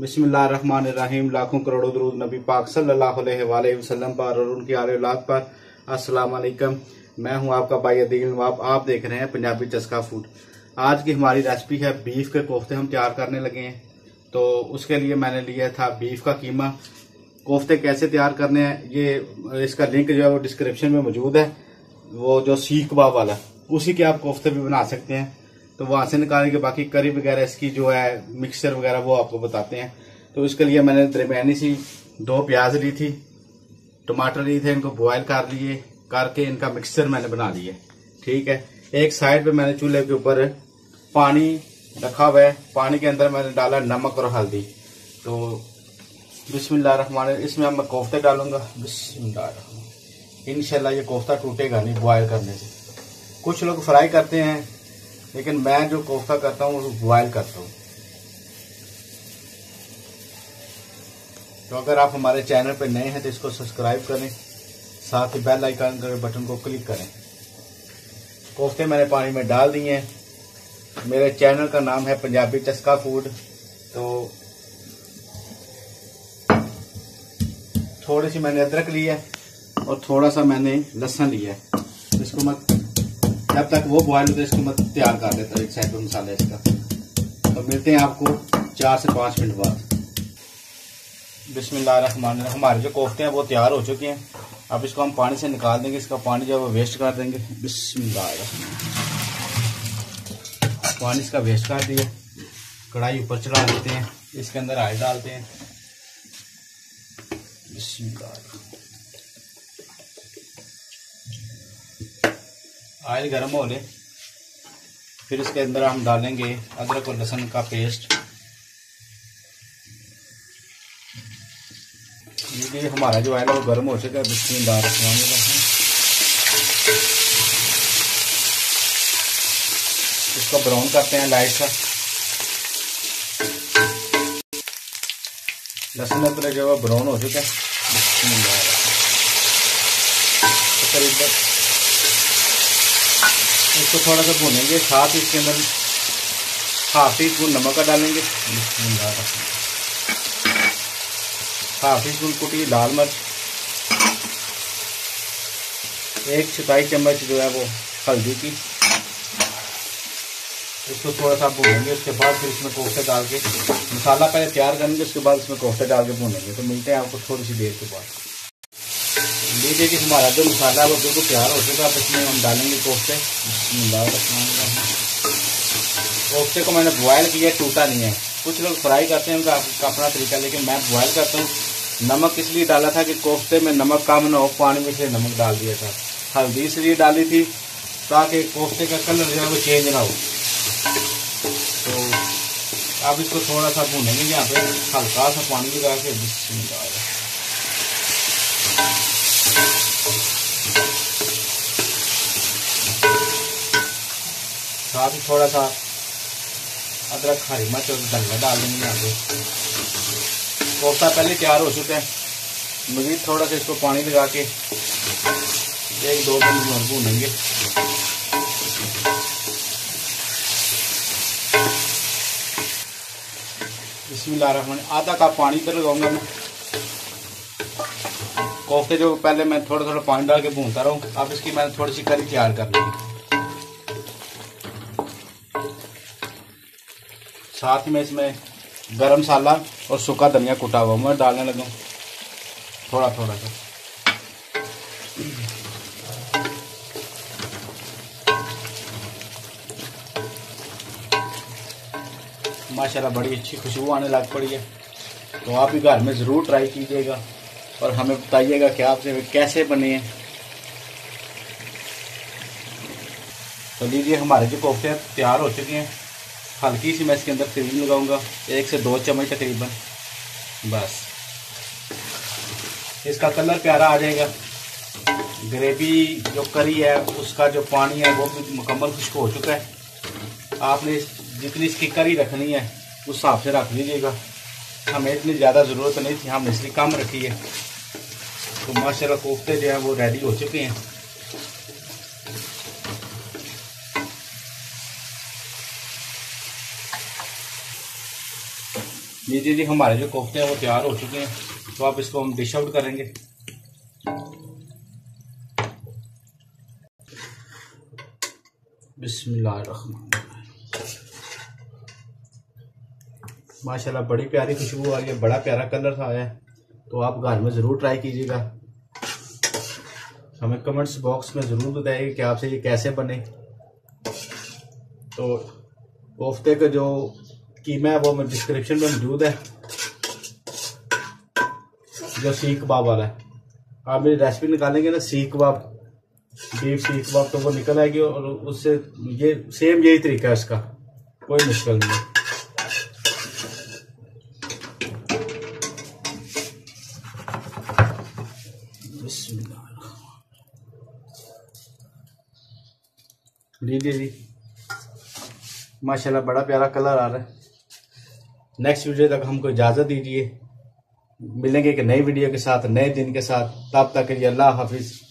बिस्मिल्लाहिर्रहमानिर्रहीम, लाखों करोड़ों दरूद नबी पाक सल्लल्लाहु अलैहि वसल्लम पर और उनकी आले औलाद पर। अस्सलाम वालेकुम मैं हूँ आपका भाई अदील नवाब। आप देख रहे हैं पंजाबी चस्का फ़ूड। आज की हमारी रेसिपी है बीफ के कोफ्ते हम तैयार करने लगे हैं। तो उसके लिए मैंने लिया था बीफ का कीमा। कोफ्ते कैसे तैयार करने हैं, ये, इसका लिंक जो है वो डिस्क्रिप्शन में मौजूद है। वो जो सीख कबाब वाला, उसी के आप कोफ्ते भी बना सकते हैं। तो वहाँ से निकालेंगे बाकी करी वगैरह, इसकी जो है मिक्सचर वगैरह, वो आपको बताते हैं। तो इसके लिए मैंने दरमियानी सी दो प्याज ली थी, टमाटर लिए थे, इनको बॉयल कर लिए, करके इनका मिक्सचर मैंने बना लिया ठीक है? एक साइड पे मैंने चूल्हे के ऊपर पानी रखा हुआ है। पानी के अंदर मैंने डाला नमक और हल्दी। तो बिस्मिल्लाह इसमें अब मैं कोफ्ते डालूँगा। बिस्मिल्लाह इनशाला ये कोफ्ता टूटेगा नहीं बॉयल करने से। कुछ लोग फ्राई करते हैं। लेकिन मैं जो कोफ्ता करता हूँ वो बॉयल करता हूँ। तो अगर आप हमारे चैनल पर नए हैं तो इसको सब्सक्राइब करें, साथ ही बेल आइकन के बटन को क्लिक करें। कोफ्ते मैंने पानी में डाल दिए हैं। मेरे चैनल का नाम है पंजाबी चस्का फ़ूड तो थोड़ी सी मैंने अदरक लिया है और थोड़ा सा मैंने लहसन लिया है। इसको मैं जब तक वो बॉयल होता है, इसको मैं तैयार कर देता हूँ, एक साइड पर मसाला इसका। तो मिलते हैं आपको चार से पाँच मिनट बाद। बिस्मिल्लाह हमारे जो कोफ्ते हैं, वो तैयार हो चुके हैं। अब इसको हम पानी से निकाल देंगे, इसका पानी जो है वेस्ट कर देंगे। बिस्मिल्लाह पानी इसका वेस्ट कर दिया। कढ़ाई ऊपर चढ़ा देते हैं। इसके अंदर आयल डालते हैं। बिस्मिल्लाह ऑयल गर्म हो ले फिर इसके अंदर हम डालेंगे अदरक और लहसुन का पेस्ट। ये हमारा जो ऑयल है वो गर्म हो चुका है, बिस्मिल्लाह इसको ब्राउन करते हैं लाइट सा। लहसुन अदरक जो है ब्राउन हो चुका है तो करीब इसको थोड़ा सा भूनेंगे, साथ इसके अंदर हाफ़ टी स्पून नमक का डालेंगे। हाफ़ टी स्पून कुटी लाल मिर्च। एक चौथाई चम्मच जो है वो हल्दी की। इसको थोड़ा सा भूनेंगे, उसके बाद फिर इसमें कोफ्ते डाल के। मसाला पहले तैयार करेंगे, उसके बाद इसमें कोफ्ते डाल के भूनेंगे। तो मिलते हैं आपको थोड़ी सी देर के बाद। लीजिए कि हमारा जो मसाला है, वो बिल्कुल तैयार हो चुका है। इसमें हम डालेंगे कोफ्ते। कोफ्ते को मैंने बॉयल किया टूटा नहीं है। कुछ लोग फ्राई करते हैं, उनका अपना तरीका, लेकिन मैं बॉयल करता हूँ। नमक इसलिए डाला था कि कोफ्ते में नमक कम ना हो, पानी में से नमक डाल दिया था। हल्दी इसलिए डाली थी, ताकि कोफ्ते का कलर जो है वो चेंज ना हो। तो अब इसको थोड़ा सा भूनेंगे यहाँ पे। हल्का सा पानी लगा के साथ ही थोड़ा सा अदरक, हरी मिर्च और धनिया डाल देंगे यहाँ पे। कोफ्ता पहले तैयार हो चुका है। मजीद थोड़ा सा इसको पानी लगा के एक, दो मिनट और भूनेंगे। इसमें ला रहा आधा कप पानी पर लगाऊँगा मैं। कोफ्ते जो पहले मैं थोड़ा थोड़ा पानी डाल के भूनता रहूँ, अब इसकी मैंने थोड़ी सी करी तैयार कर ली। साथ में इसमें गरम मसाला और सूखा धनिया कुटा हुआ मैं डालने लगा। थोड़ा थोड़ा सा। माशाल्लाह, बड़ी अच्छी खुशबू आने लग पड़ी है। तो आप भी घर में ज़रूर ट्राई कीजिएगा। और हमें बताइएगा कि आपसे कैसे बने हैं। तो लीजिए, हमारे जो कोफ्ते हैं, तैयार हो चुके हैं। हल्की सी मैं इसके अंदर क्रीम लगाऊँगा। एक से दो चम्मच तकरीबन। बस। इसका कलर प्यारा आ जाएगा। ग्रेवी जो करी है, उसका जो पानी है, वो भी मुकम्मल खुश्क हो चुका है। आपने जितनी इसकी करी रखनी है, उस हिसाब से रख लीजिएगा। हमें इतनी ज़्यादा ज़रूरत नहीं थी, हमने इसलिए कम रखी है। तो माशाल्लाह कोफ्ते जो है वो रेडी हो चुके हैं। लीजिए जी हमारे जो कोफ्ते हैं वो तैयार हो चुके हैं तो आप इसको हम डिश आउट करेंगे। माशाल्लाह, बड़ी प्यारी खुशबू आ रही है, बड़ा प्यारा कलर आया है। तो आप घर में ज़रूर ट्राई कीजिएगा। हमें कमेंट्स बॉक्स में ज़रूर बताइए कि आपसे ये कैसे बने। तो कोफ्ते का जो कीमा है, वो डिस्क्रिप्शन में मौजूद है। जो सीख कबाब वाला है। आप मेरी रेसिपी निकालेंगे ना, सीख कबाब बीफ सीख कबाब तो वो निकल आएगी और उससे ये सेम यही तरीका है इसका। कोई मुश्किल नहीं लीजिए जी माशाल्लाह, बड़ा प्यारा कलर आ रहा है। नेक्स्ट वीडियो तक हमको इजाज़त दीजिए। मिलेंगे एक नई वीडियो के साथ, नए दिन के साथ। तब तक के लिए अल्लाह हाफिज़।